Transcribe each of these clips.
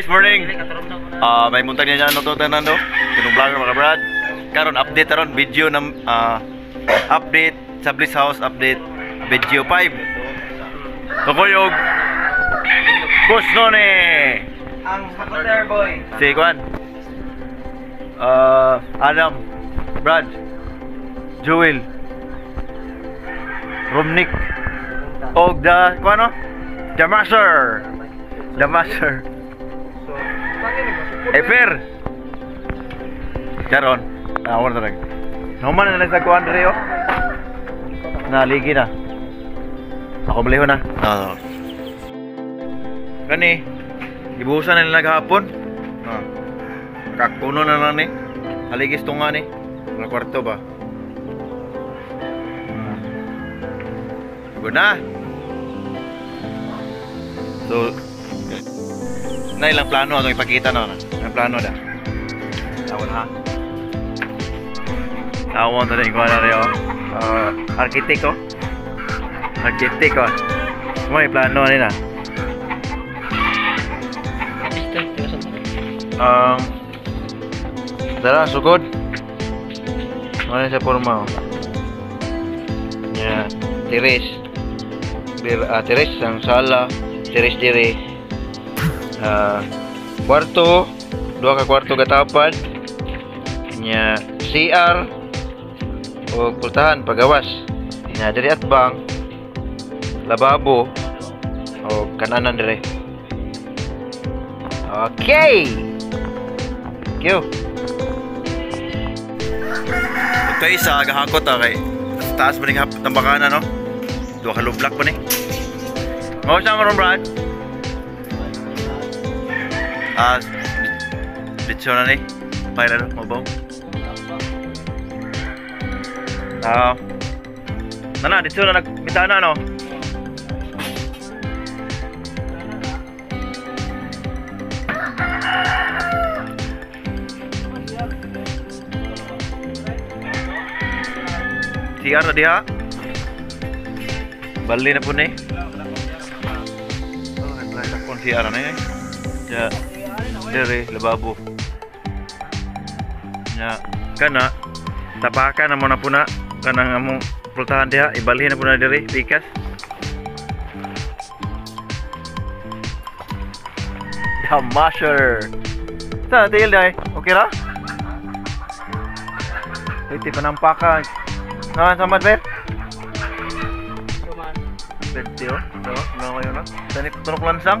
Guys, morning. Ah, may muntag niya ano to tanan do. Kinong vlogger mga brad. Karon update ron video ng ah, update sa Bliss House update video 5. Tukuyog. Boss None. Ang Hakoter Boy. Si Kwan. Ah, Adam. Brad. Joel. Romnick. Og the kuano? The Master. The Master. Eh, per! Ako na talaga. Naman na lang sa kuhan rin, oh. Naligi na. Ako baliho na. Oo. Kani, ibuhusan na nila naghapon. Ah. Kakpuno na lang ni. Haligis to nga ni. Mga kwarto ba? Good na. So, na ilang plano atong ipakita na. Ang plano da. Ako na. Ako mo na ikaw na rin oh, arkiteko. Arkiteko. May plano nila. Um, darah sukod. mana sa forma? Ya, yeah. tiris. Bir, uh, tiris yang salah, tiris diri. Uh, kwarto, dua ka kwarto katapad. Nya CR o pultahan pagawas. Nya diri at bang lababo o kananan dire. Okay. Thank you. Ito isa gahakot ah kay taas ba hap tambakana no? Dua ka lublak pa ni. Mao sa maron Brad. Ah, bitso ispecionali, pályára, mau bom. Ah. Na na, dito na nagbitaan na no. Siar na diha. Bali na po ni. Oh, na. Ya nya kana tapakan namun napuna kana ngamong pultahan dia ibalih na puna diri pikas Damasher ya, Sa tiil dai oke ra itu penampakan Nah, sama Bet. Bet, yo. So, ngayon na. Tanip betul lansang.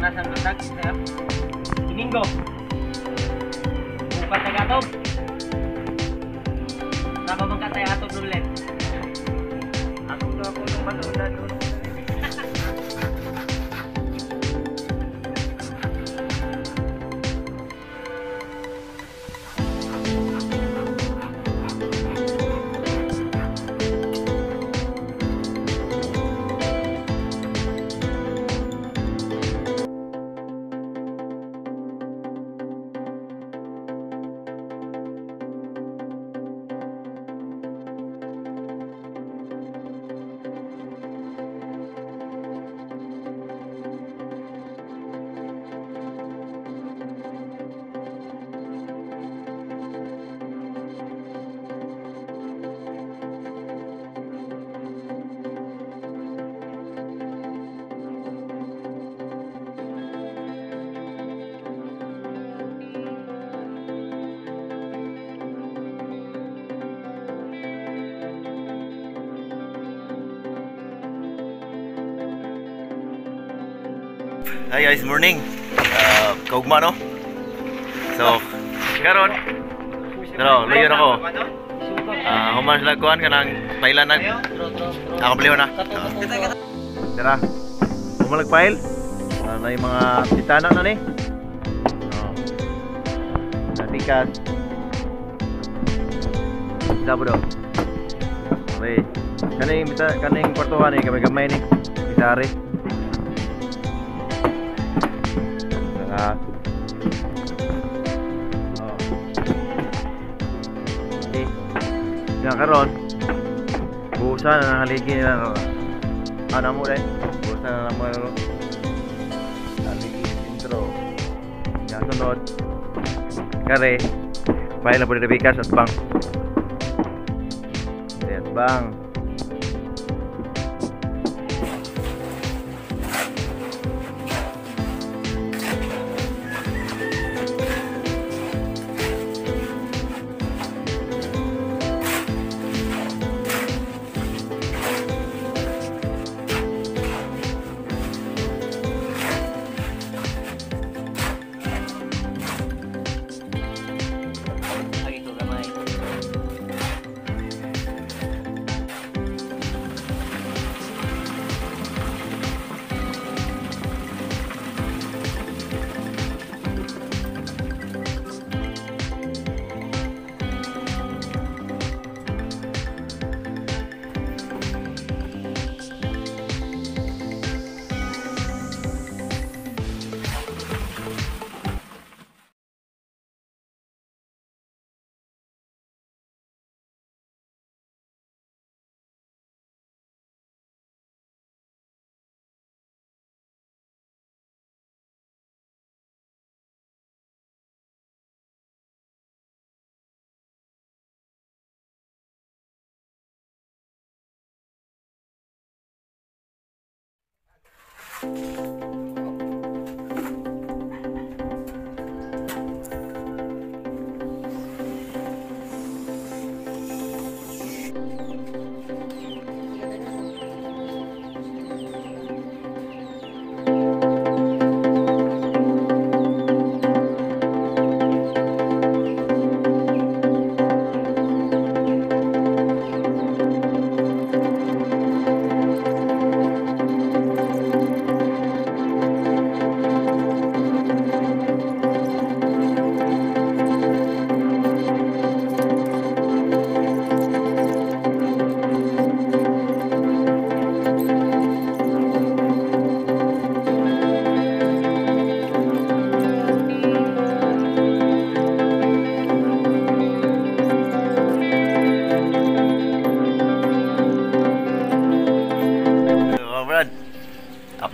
nasa lusag, sir. Domingo. Bukas na gatog. Saka magkatay atog ulit. Atog na ako ng manulan Hi guys, morning. Uh, kaugma no? So, karon, pero layon ako. Ah, human sila kuan kanang pailanan. Ako paliho na. Ah. Tara. Humalag file. Ah, na yung mga titana na ni. Oh. Natikat. Sabro. Okay. Kaning kaning kwartuhan ni gamay-gamay ni. Bisari. Oh. Okay. Yan karon. Buusan na haligi na ano mo rin. Buusan na mo haligi intro. Yan sunod. Kare. File na po at bang. At bang. Música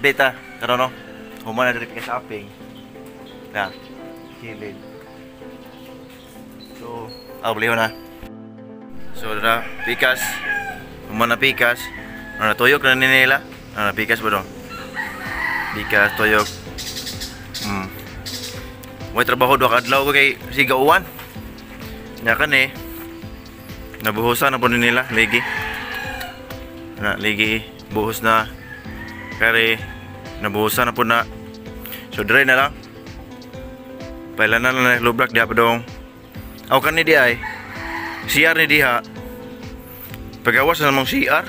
Update ah. Karon no. Human na diri ka sa shopping. Na. Kilid. So, baliho na. So, dara pikas. Human na pikas. Ano na tuyok na ni nila? Ano na pikas ba dong? Pikas tuyok. Hmm. May trabaho do kadlaw ko kay siga uwan. Nya kan eh. Nabuhusan na po ni nila ligi. Na ligi buhos na kare nabuhusan na po na so dry na lang pailan na lang lubrak diha dong? Aw kan ni di ay CR ni diha pagawas na namang CR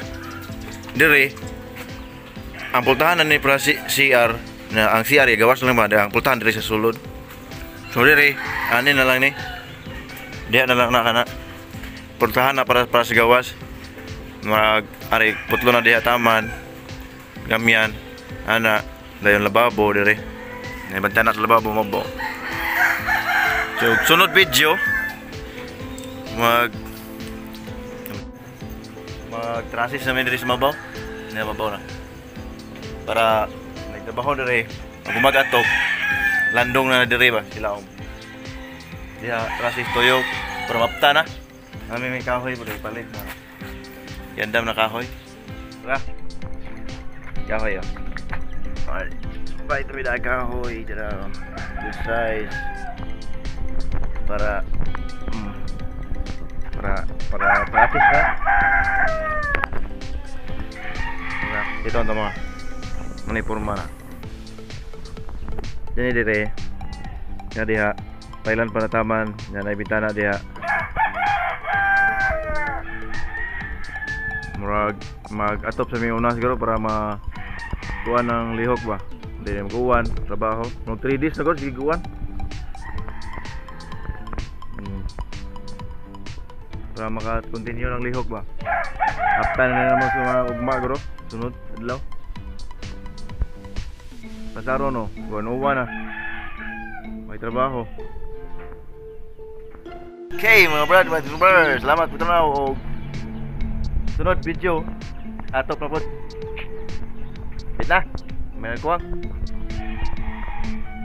dire ang pultahan ni para si CR na ang CR ay gawas lang ba ang pultahan dire sa sulod so dire ani na lang ni. Diha na lang na pultahan na para para sa gawas mag ari putlo na diha taman. Gamyan ana dayon lababo dire. Nay bantana sa lababo mabo so sunod video mag mag transit sa sa mabaw. Na mabaw na. Para nagtrabaho dire. Pag gumagatok landong na dire ba? Sila um diha transit tuyok para mapta na. Kami may kahoy po palit na Yandam na kahoy. Tara. Kahoy oh. Vai, vai terminar carro e terá sais para para para praktis ha. Nah, itu teman menipu mana? Jadi dire. ya dia Thailand pada taman, yang naik tanah dia. Murag mag atop sa mga unas gitu, para ma kuha ng lihok ba. Hindi na makuwan, trabaho. Mga 3 days na ko, sige kuwan. Hmm. Para maka-continue ng lihok ba. After na naman sa mga ugma guro. Sunod, adlaw. Pasaro no, buwan na. May trabaho. Okay mga brad, mga subscribers, salamat po tanaw og sunod video. Atop na po. Wait na. May nagkuwang.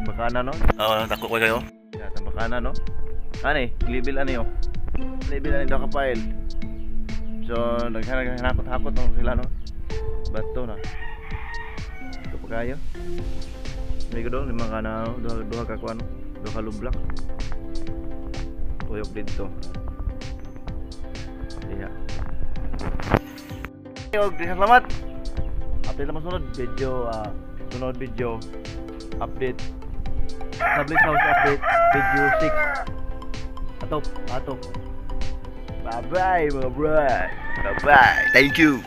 Bakana no? Oo, oh, tako ko kayo. Yan, ang bakana no? Ani, level ani oh. Level ani daw ka file. So, naghanakot-hakot ng sila no. Bato na. Ito pa kayo. May ko doon, lima ka na, ano, duha, duha ka kuano, duha lublak. Tuyok dito. Iya. Yo, salamat. Update naman sunod video, ah, sunod video, update. Public house update, video 6. Atop, atop. Bye-bye mga bro. Bye-bye. Thank you.